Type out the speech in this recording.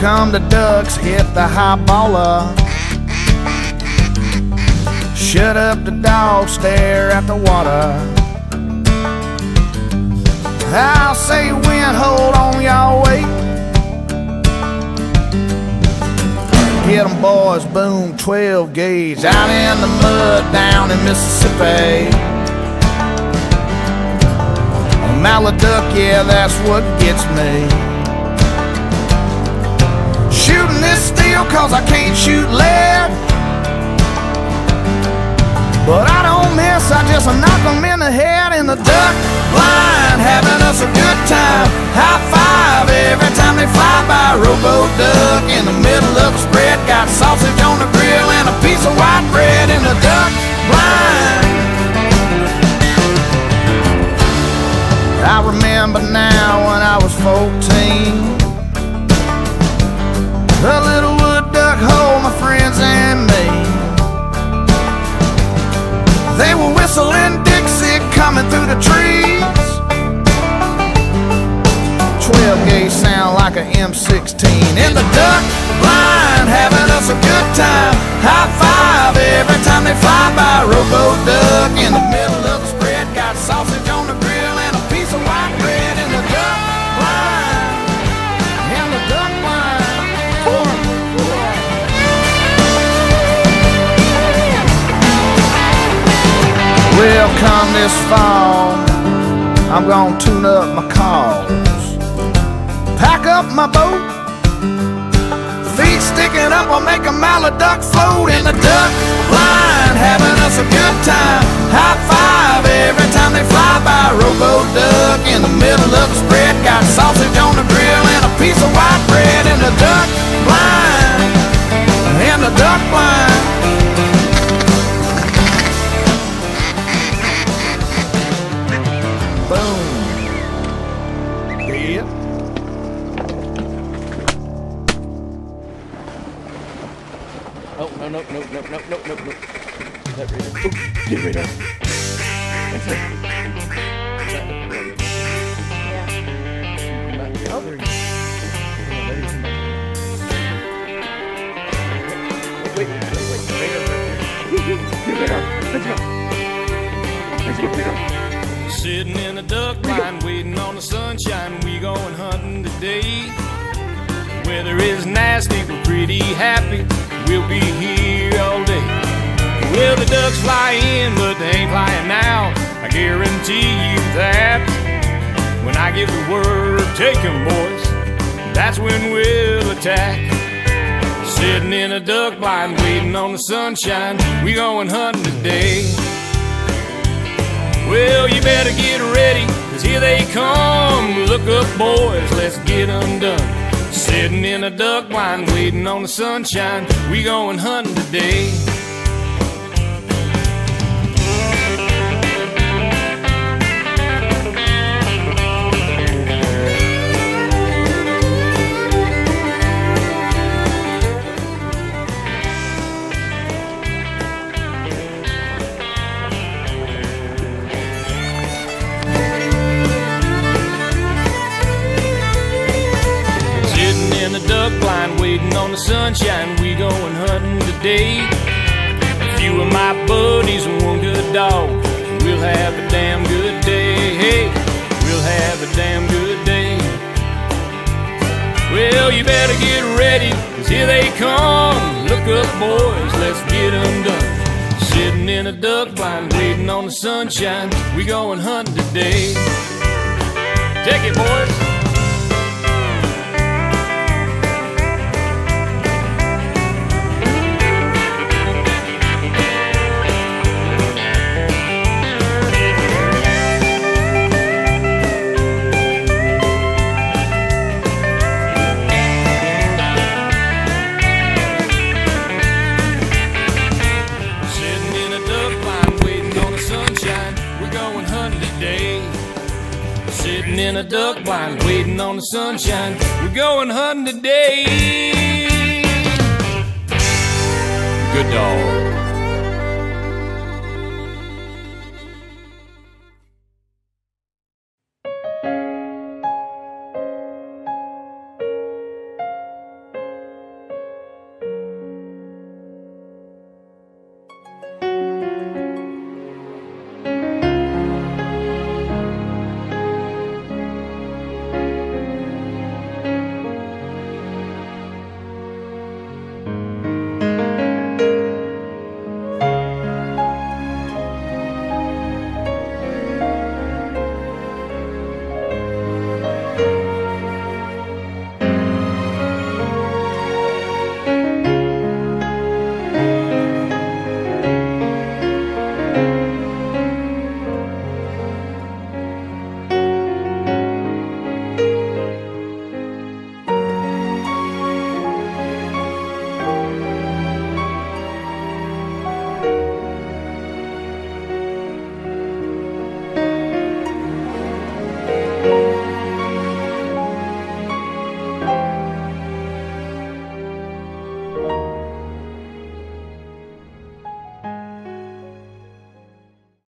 come the ducks, hit the high baller. Shut up the dog, stare at the water. I'll say wind, hold on, y'all wait. Hit 'em boys, boom, 12 gauge out in the mud down in Mississippi. mallard duck, yeah, that's what gets me. This steel cause I can't shoot lead. But I don't miss, I just knock 'em in the head in the duck blind, having us a good time. High five every time they fly by. Robo duck in the middle of the spread, got sausage on the grill and a piece of white bread in the duck blind. I remember now when I was 14. Well, come this fall, I'm gonna tune up my cars. Pack up my boat, feet sticking up, I'll make a mallard duck float in the duck line, having us a good time. High five every time they fly by. Robo duck in the middle of the spread, got sausage nope, nope, nope, nope, nope, nope, nope. nope, Let's go. Let's. Sitting in a duck blind, waiting on the sunshine. We going hunting today. Weather is nasty, but pretty happy. We'll be here. Well, the ducks fly in, but they ain't flying now. I guarantee you that. When I give the word, take 'em, boys. That's when we'll attack. Sitting in a duck blind, waiting on the sunshine. We going hunting today. Well, you better get ready, cause here they come. Look up, boys, let's get undone. Sitting in a duck blind, waiting on the sunshine. We going hunting today. Duck blind, waiting on the sunshine. We going hunting today. A few of my buddies and one good dog. We'll have a damn good day. Hey, we'll have a damn good day. Well, you better get ready, cause here they come. Look up, boys, let's get 'em done. Sitting in a duck blind, waiting on the sunshine. We going hunting today. Take it, boys. In a duck blind, waiting on the sunshine. We're going hunting today. Good dog.